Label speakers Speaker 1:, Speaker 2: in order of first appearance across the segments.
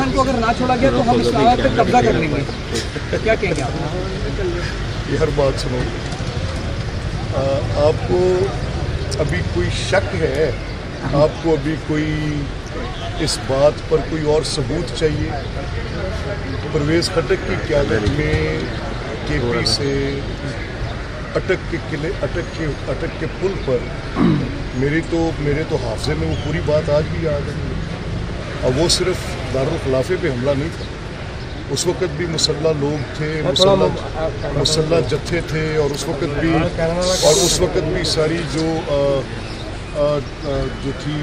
Speaker 1: खान को अगर ना छोड़ा गया तो हम इस्लामाबाद पे कब्जा कर लेंगे। क्या कहेंगे आप?
Speaker 2: हर बात सुनो। आ, आपको अभी कोई शक है? आपको अभी कोई इस बात पर कोई और सबूत चाहिए? परवेज खटक की क्यादत में केपी से। अटक के किले अटक के अटक के पुल पर मेरी तो मेरे तो हाफजे में वो पूरी बात आज भी याद है। और वो सिर्फ़ दारुल खिलाफे पे हमला नहीं था। उस वक्त भी मुसल्ला लोग थे मुसल्ला मुसल्ला जत्थे थे और उस वक्त भी और उस वक्त भी सारी जो आ, आ, आ, जो थी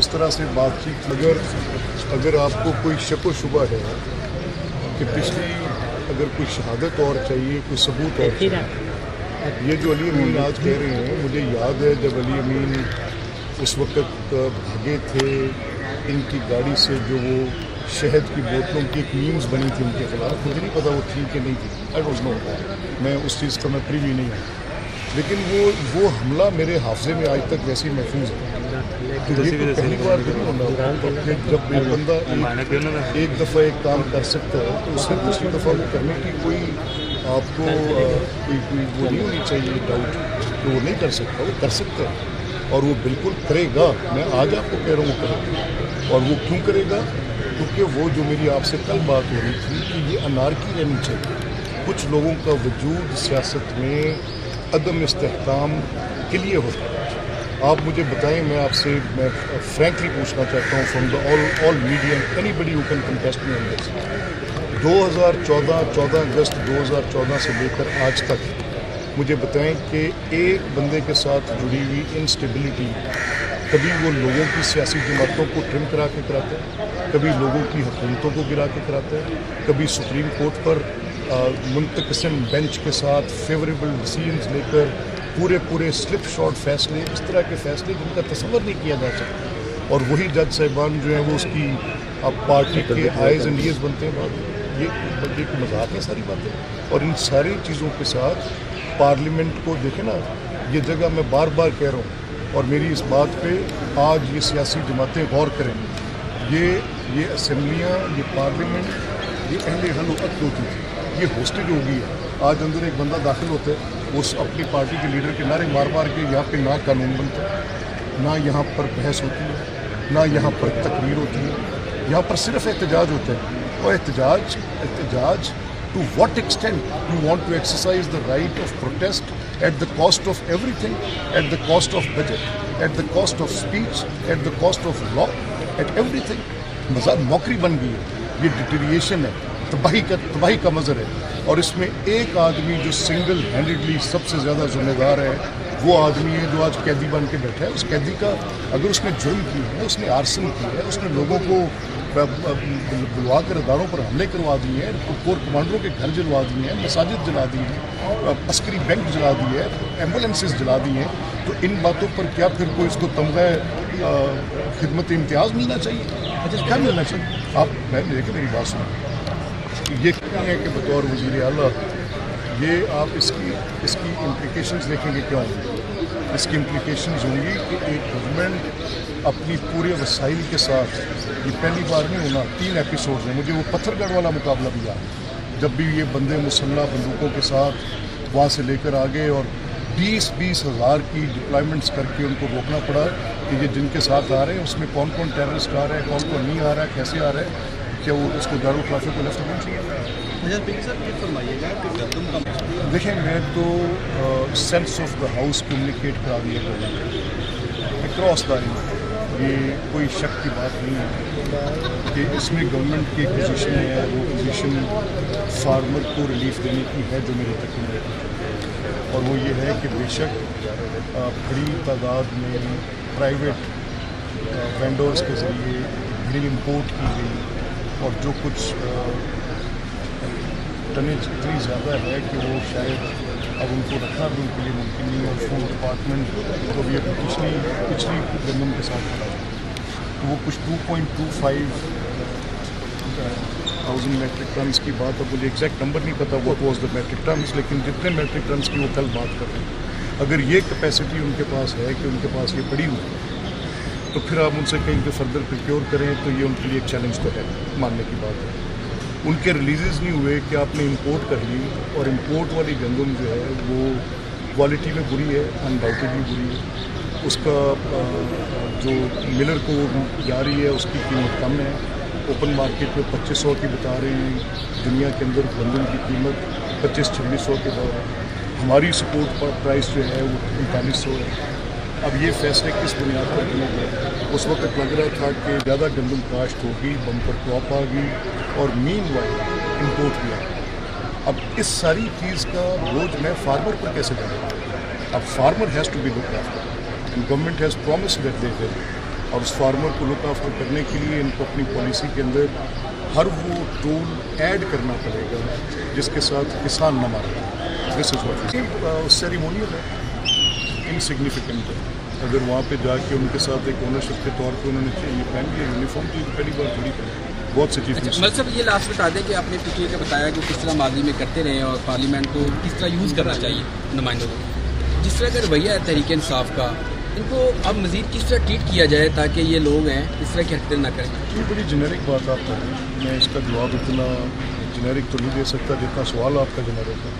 Speaker 2: इस तरह से बातचीत अगर अगर आपको कोई शक व शुबा है कि पिछली अगर कोई शहादत और चाहिए कोई सबूत और चाहिए ये जो अली अमीन आज कह रहे हैं मुझे याद है जब अली अमीन उस वक्त भागे थे इनकी गाड़ी से जो वो शहद की बोतलों की एक मीम्स बनी थी उनके खिलाफ मुझे नहीं पता वो थी कि नहीं थी। आई डोंट नो मैं उस चीज़ का मैं प्रीवी नहीं हूँ। लेकिन वो वो हमला मेरे हाफजे में आज तक वैसे ही महफूज है। तो ये तो पहली बार नहीं होना। कि जब एक बंदा एक, दफ़ा एक काम कर सकता है तो उससे दूसरी दफ़ा वो करने की कोई आपको वो नहीं होनी चाहिए डाउट कि वो नहीं कर सकता वो कर सकता है। और वो बिल्कुल करेगा। मैं आज आपको कह रहा हूँ करेगा। और वो क्यों करेगा? क्योंकि वो जो मेरी आपसे कल बात हो रही थी कि ये अनारकी रहनी चाहिए। कुछ लोगों का वजूद सियासत में अदम इस्तेकाम के लिए होता है। आप मुझे बताएँ, मैं आपसे, मैं फ्रैंकली पूछना चाहता हूँ from the all all media anybody you can contest me on this 2014 14 अगस्त 2014 से लेकर आज तक मुझे बताएँ कि एक बंदे के साथ जुड़ी हुई इंस्टेबिलिटी कभी वो लोगों की सियासी जमातों को ट्रिम करा के कराते हैं कभी लोगों की हुकूमतों को गिरा के कराते हैं कभी सुप्रीम कोर्ट पर मुंतकसम बेंच के साथ फेवरेबल डिसीज़न लेकर पूरे पूरे स्लिप शॉट फैसले इस तरह के फैसले जिनका तस्वर नहीं किया जा सकता। और वही जज साहिबान जो है वो उसकी अब पार्टी के आइज़ एंड ईयर्स बनते हैं बाद ये बंदे की मज़ाक है सारी बातें। और इन सारी चीज़ों के साथ पार्लियामेंट को देखें ना ये जगह मैं बार बार कह रहा हूँ और मेरी इस बात पे आज ये सियासी जमातें गौर करें। ये ये असम्बलियाँ, ये पार्लियामेंट, ये पहले हल होती थी। ये होस्टेज हो गई है, आज अंदर एक बंदा दाखिल होता है उस अपनी पार्टी के लीडर के नारे मार मार के यहाँ पे ना कानून बनता ना यहाँ पर बहस होती है, ना यहाँ पर तकरीर होती है। यहाँ पर सिर्फ़ एहतजाज होता है। और एहतजाज एहतजाज extent you want to exercise the right of protest at the cost of everything at the cost of budget at the cost of speech at the cost of law at everything मज़ाक नौकरी बन गई है ये deterioration है तबाही का तबाही का मज़र है और इसमें एक आदमी जो सिंगल हैंडेडली सबसे ज़्यादा जिम्मेदार है वो आदमी है जो आज कैदी बन के बैठा है उस कैदी का अगर उसने जुर्म किया है उसने आरसन किया है उसने लोगों को बुलवा कर अदारों पर हमले करवा दिए हैं कोर कमांडरों के घर जलवा दिए हैं मसाजिद जला दी हैं अस्करी बैंक जला दी है एम्बुलेंसेज जला दी हैं तो इन बातों पर क्या फिर कोई इसको तमगा खिदमत इम्तियाज़ मिलना चाहिए? अच्छा क्या मिलना चाहिए? आप मैं देखिए मेरी बात सुनो। ये कहते है कि बतौर वज़ीर अला ये आप इसकी इसकी इम्प्लिकेशंस देखेंगे क्या होंगी? इसकी इम्प्लिकेशंस होंगी कि एक गवर्नमेंट अपनी पूरे वसाइल के साथ, ये पहली बार नहीं होना, तीन एपिसोड हैं। मुझे वो पत्थरगढ़ वाला मुकाबला भी याद जब भी ये बंदे मुसल्ला बंदूकों के साथ वहाँ से लेकर आ गए और बीस बीस हज़ार की डिप्लॉयमेंट्स करके उनको रोकना पड़ा कि ये जिनके साथ आ रहे हैं, उसमें कौन कौन टेररिस्ट आ रहे हैं कौन कौन नहीं आ रहा है कैसे आ रहे है क्या वो इसको दारुल खिलाफे को लेफ़्ट करना चाहिए देखिए मैं तो sense of the house communicate करा दिया गवर्नमेंट क्रॉस द ये कोई शक की बात नहीं है कि इसमें गवर्नमेंट की पोजीशन है वो पोजीशन फार्मर को रिलीफ देने की है जो मेरे तक है। और वो ये है कि बेशक बड़ी तादाद में प्राइवेट वेंडर्स के ज़रिए ग्रिल इम्पोर्ट की गई और जो कुछ टनेज इतनी ज़्यादा है कि वो शायद अब उनको रखना भी उनके लिए मुमकिन नहीं और फ़ूड डिपार्टमेंट को भी अभी पिछली पिछली गंदम के साथ खड़ा तो वो कुछ 2.25 थाउज़ेंड मेट्रिक टन्स की बात अब मुझे एग्जैक्ट नंबर नहीं पता वो वॉज़ द मेट्रिक टन्स लेकिन जितने मेट्रिक टन्स की वो कल बात कर रहे हैं। अगर ये कैपेसिटी उनके पास है कि उनके पास ये पड़ी हुई तो फिर आप उनसे कहीं कि फर्दर प्रिक्योर करें तो ये उनके लिए एक चैलेंज तो है, मानने की बात है। उनके रिलीजेज नहीं हुए कि आपने इंपोर्ट कर ली, और इंपोर्ट वाली गंदम जो है, वो क्वालिटी में बुरी है अनडाउटेडली बुरी है। उसका जो मिलर को जा रही है, उसकी कीमत कम है। ओपन मार्केट में पच्चीस सौ की बता रहे हैं, दुनिया के अंदर गंदम की कीमत पच्चीस, छब्बीस सौ के बाद। हमारी सपोर्ट प्राइस जो है, वो उनतालीस सौ है। अब ये फैसले किस बुनियाद पर किए गए? उस वक्त लग रहा था कि ज़्यादा गंदम काश्त होगी, बम्पर क्रॉप आ गई और मीन वाइल इम्पोर्ट किया अब इस सारी चीज़ का बोझ मैं फार्मर पर कैसे डालूँ? अब farmer has to be look after and government has promise that they will और उस फार्मर को लुक आफ्टर करने के लिए इनको अपनी पॉलिसी के अंदर हर वो टूल ऐड करना पड़ेगा, जिसके साथ किसान न मारे। दिस इज़ वॉट सेरिमोनियल है। इनसिग्निफिकेंट है। अगर वहाँ पे जाके उनके साथ एक ओनरशिप के तौर पे उन्होंने ये पहन लिया यूनिफॉर्म की पहली बार थोड़ी बहुत सी
Speaker 3: अच्छा मतलब साहब ये लास्ट बता दें कि आपने पिछले का बताया कि किस तरह माजी में करते रहे और पार्लियामेंट को किस तरह यूज़ करना चाहिए नुमाइंदों को। जिस तरह का रवैया है तहरीक इंसाफ का इनको अब मजीद किस तरह ट्रीट किया जाए ताकि ये लोग हैं इस तरह की हरकतें ना करें?
Speaker 2: ये बड़ी जेनेरिक बात आप कर रहे हैं। मैं इसका जवाब इतना जेनेरिक तो नहीं दे सकता जितना सवाल आपका जेनेरिक है।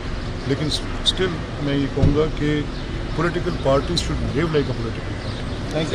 Speaker 2: लेकिन स्टिल मैं ये कहूँगा कि political parties should behave like a political party.